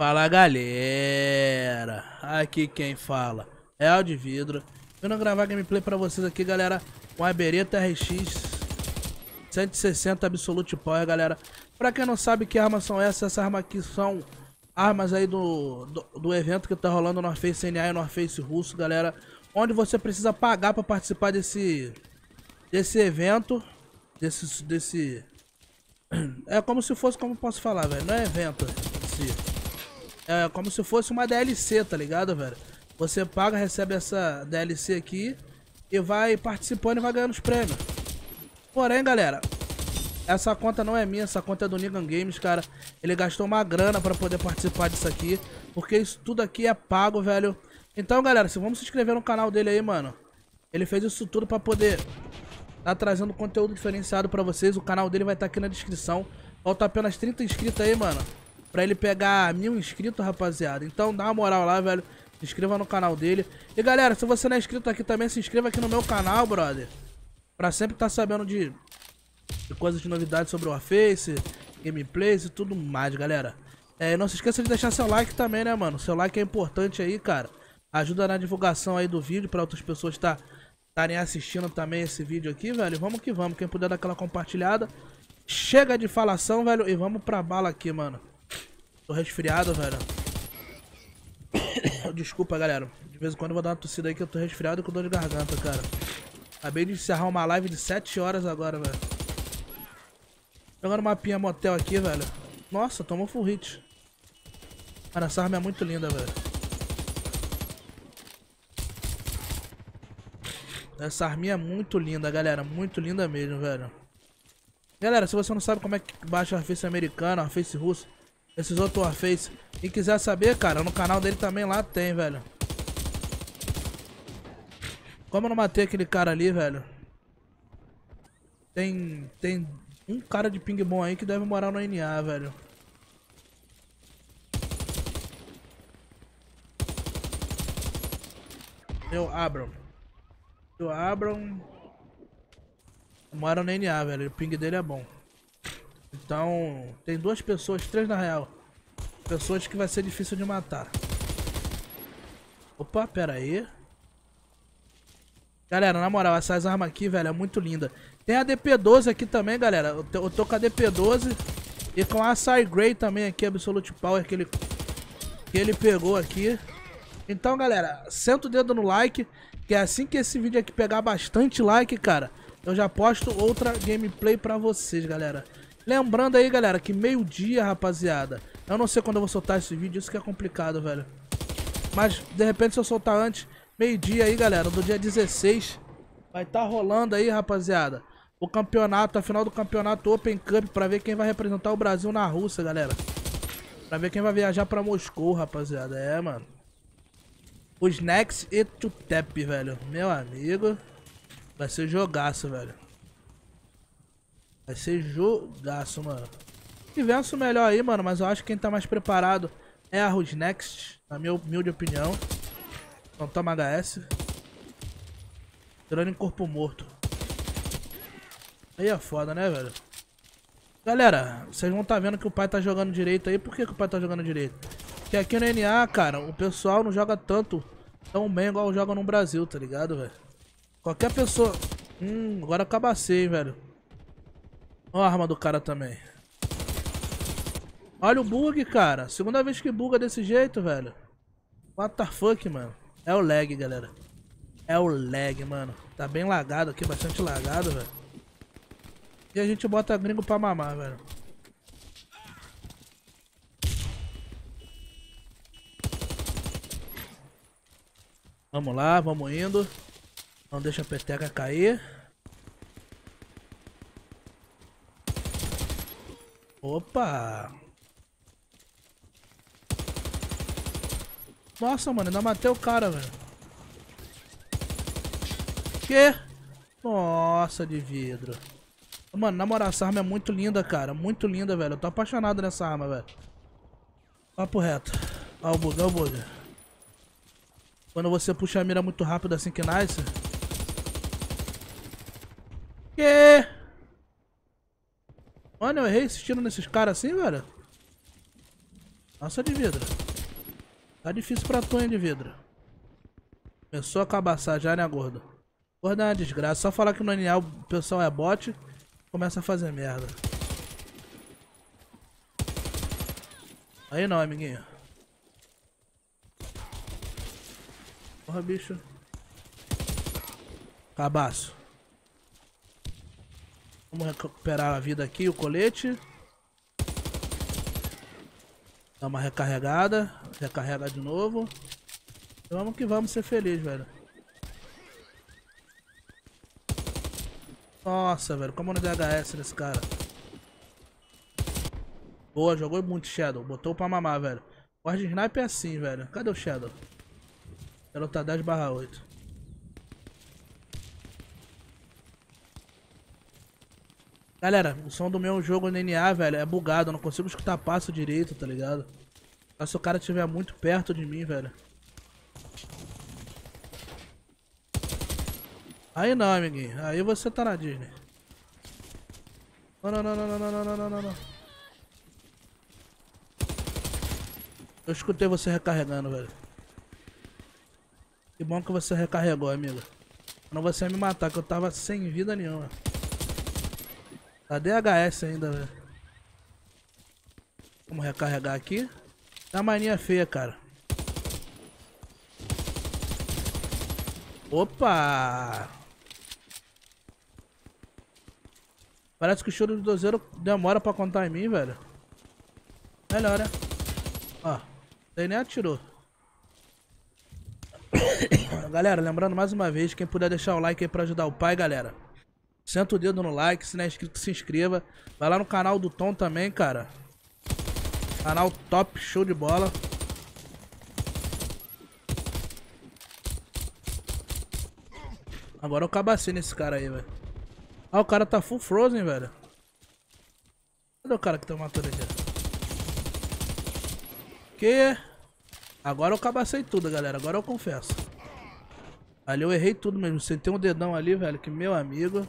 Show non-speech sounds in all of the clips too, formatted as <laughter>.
Fala galera, aqui quem fala é de vidro. Vindo gravar gameplay pra vocês aqui galera. Com a Beretta RX 160 Absolute Power galera. Pra quem não sabe que armas são essas, essas armas aqui são armas aí do, do, do evento que tá rolando no Face NA e no Face russo galera. Onde você precisa pagar pra participar desse, desse evento Desse, desse... <clears throat> É como se fosse, como posso falar velho, não é evento é como se fosse uma DLC, tá ligado, velho? Você paga, recebe essa DLC aqui e vai participando e vai ganhando os prêmios. Porém, galera, essa conta não é minha, essa conta é do Nigan Games, cara. Ele gastou uma grana pra poder participar disso aqui, porque isso tudo aqui é pago, velho. Então, galera, se vamos se inscrever no canal dele aí, mano. Ele fez isso tudo pra poder tá trazendo conteúdo diferenciado pra vocês. O canal dele vai estar tá aqui na descrição. Falta apenas 30 inscritos aí, mano. Pra ele pegar mil inscritos, rapaziada. Então dá uma moral lá, velho. Se inscreva no canal dele. E galera, se você não é inscrito aqui também, se inscreva aqui no meu canal, brother. Pra sempre estar tá sabendo de, de, coisas de novidades sobre o Warface, gameplays e tudo mais, galera. É, não se esqueça de deixar seu like também, né, mano? Seu like é importante aí, cara. Ajuda na divulgação aí do vídeo pra outras pessoas tá, estarem assistindo também esse vídeo aqui, velho. Vamos que vamos. Quem puder dar aquela compartilhada. Chega de falação, velho. E vamos pra bala aqui, mano. Tô resfriado, velho. <coughs> Desculpa, galera. De vez em quando eu vou dar uma tossida aí que eu tô resfriado com dor de garganta, cara. Acabei de encerrar uma live de 7 horas agora, velho. Jogando mapinha motel aqui, velho. Nossa, tomou full hit. Cara, essa arma é muito linda, velho. Essa arminha é muito linda, galera. Muito linda mesmo, velho. Galera, se você não sabe como é que baixa a face americana, a face russa, esses outros Warface. Quem quiser saber, cara, no canal dele também lá tem, velho. Como eu não matei aquele cara ali, velho. Tem, tem um cara de ping bom aí que deve morar no NA, velho. Eu Abram. Eu Abram. Mora no NA, velho. O ping dele é bom. Então, tem duas pessoas, três na real. Pessoas que vai ser difícil de matar. Opa, pera aí. Galera, na moral, essas armas aqui, velho, é muito linda. Tem a DP12 aqui também, galera. Eu tô com a DP12 e com a Sai Grey também aqui, Absolute Power, que ele, que ele pegou aqui. Então, galera, senta o dedo no like, que é assim que esse vídeo aqui pegar bastante like, cara, eu já posto outra gameplay pra vocês, galera. Lembrando aí, galera, que meio-dia, rapaziada. Eu não sei quando eu vou soltar esse vídeo, isso que é complicado, velho. Mas, de repente, se eu soltar antes, meio-dia aí, galera, do dia 16, vai estar tá rolando aí, rapaziada, o campeonato, a final do campeonato Open Cup, pra ver quem vai representar o Brasil na Rússia, galera. Pra ver quem vai viajar pra Moscou, rapaziada. É, mano. Os Next e Tutep, velho. Meu amigo. Vai ser jogaço, velho. Vai ser jogaço, mano. Diverso melhor aí, mano, mas eu acho que quem tá mais preparado é a Rus Next, na minha humilde opinião. Então toma HS. Tirando em corpo morto. Aí é foda, né, velho? Galera, vocês vão tá vendo que o pai tá jogando direito aí. Por que, que o pai tá jogando direito? Porque aqui no NA, cara, o pessoal não joga tanto, tão bem igual joga no Brasil, tá ligado, velho? Qualquer pessoa... Hum, agora acabacei, velho. Olha a arma do cara também. Olha o bug, cara. Segunda vez que buga desse jeito, velho. What the fuck, mano. É o lag, galera. É o lag, mano. Tá bem lagado aqui, bastante lagado, velho. E a gente bota gringo pra mamar, velho. Vamos lá, vamos indo. Não deixa a peteca cair. Opa! Nossa, mano, ainda matei o cara, velho. Que? Nossa, de vidro. Mano, na moral, essa arma é muito linda, cara. Muito linda, velho. Eu tô apaixonado nessa arma, velho. Papo reto. Ó o bug, ó o bug. Quando você puxa a mira muito rápido assim que nasce. Que? Mano, eu errei assistindo nesses caras assim, velho. Nossa, de vidro. Tá difícil pra tu, hein, de vidro. Começou a cabaçar já, né, gordo? Gordo é uma desgraça. Só falar que no NA o pessoal é bot, começa a fazer merda. Aí não, amiguinho. Porra, bicho. Cabaço. Vamos recuperar a vida aqui, o colete. Dá uma recarregada. Recarrega de novo. Vamos que vamos ser felizes, velho. Nossa, velho. Como no DHS nesse cara. Boa, jogou muito Shadow. Botou pra mamar, velho. De sniper é assim, velho. Cadê o Shadow? Shadow tá 10 barra 8. Galera, o som do meu jogo NA, velho, é bugado. Eu não consigo escutar passo direito, tá ligado? Só se o cara estiver muito perto de mim, velho. Aí não, amiguinho. Aí você tá na Disney. Não, não, não, não, não, não, não, não, não. Eu escutei você recarregando, velho. Que bom que você recarregou, amigo. Não você ia me matar, que eu tava sem vida nenhuma. Tá DHS ainda, velho. Vamos recarregar aqui. Tá mania feia, cara. Opa! Parece que o choro do dozeiro demora pra contar em mim, velho. Melhor, né? Ó, ele nem atirou. <coughs> galera, lembrando mais uma vez, quem puder deixar o like aí pra ajudar o pai, galera. Senta o dedo no like, se não é inscrito, se inscreva. Vai lá no canal do Tom também, cara. Canal top, show de bola. Agora eu cabacei nesse cara aí, velho. Ah, o cara tá full frozen, velho. Cadê o cara que tá matando aqui? Que? Agora eu cabacei tudo, galera. Agora eu confesso. Ali eu errei tudo mesmo. Sentei um dedão ali, velho. Que meu amigo.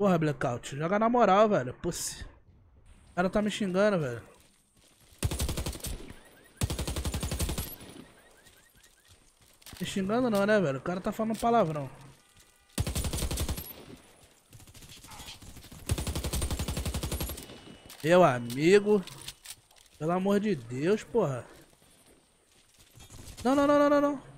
Porra, Blackout. Joga na moral, velho. Pussy. O cara tá me xingando, velho. Me xingando não, né, velho? O cara tá falando palavrão. Meu amigo. Pelo amor de Deus, porra. Não, não, não, não, não, não.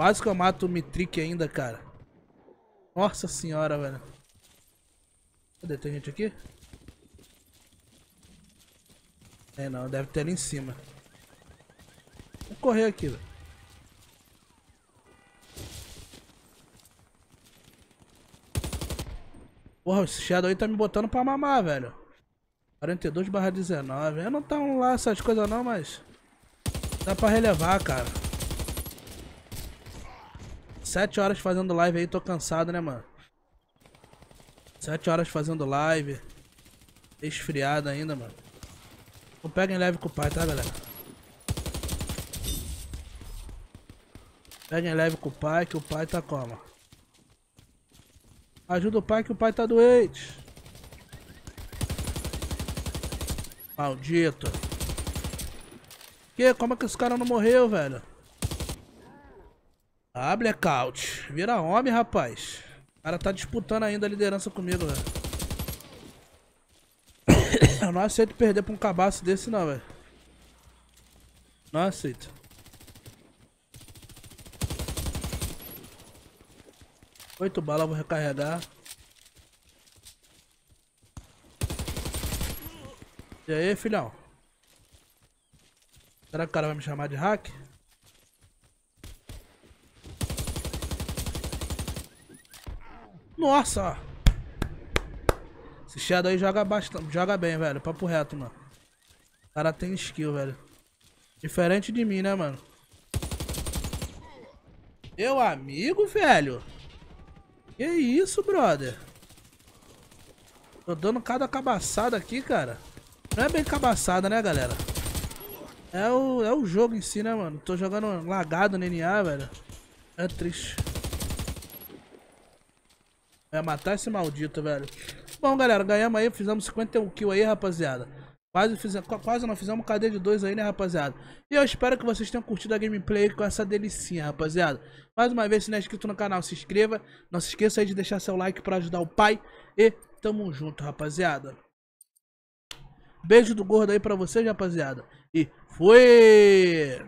Quase que eu mato o Mitrick ainda, cara. Nossa senhora, velho. Cadê? Tem gente aqui? É não, deve ter ali em cima. Vou correr aqui, velho. Porra, esse Shadow aí tá me botando pra mamar, velho. 42 barra 19. Eu não tá lá essas coisas não, mas... Dá pra relevar, cara. 7 horas fazendo live aí, tô cansado, né, mano? 7 horas fazendo live. Esfriado ainda, mano. Não peguem leve com o pai, tá, galera? Peguem leve com o pai, que o pai tá como? Ajuda o pai, que o pai tá doente. Maldito. Que? Como é que esse cara não morreu, velho? Ah, blackout. Vira homem, rapaz. O cara tá disputando ainda a liderança comigo, velho. <coughs> Eu não aceito perder pra um cabaço desse não, velho. Não aceito. Oito balas, vou recarregar. E aí, filhão? Será que o cara vai me chamar de hack? Nossa! Esse Shadow aí joga bastante, joga bem, velho. Papo reto, mano. O cara tem skill, velho. Diferente de mim, né, mano? Meu amigo, velho. Que isso, brother? Tô dando cada cabaçada aqui, cara. Não é bem cabaçada, né, galera? É o, é o jogo em si, né, mano? Tô jogando lagado no NA, velho. É triste. É matar esse maldito, velho. Bom, galera, ganhamos aí, fizemos 51 kills aí, rapaziada. Quase, fizemos, quase não fizemos cadeia de dois aí, né, rapaziada? E eu espero que vocês tenham curtido a gameplay com essa delicinha, rapaziada. Mais uma vez, se não é inscrito no canal, se inscreva. Não se esqueça aí de deixar seu like pra ajudar o pai. E tamo junto, rapaziada. Beijo do gordo aí pra vocês, rapaziada. E fui!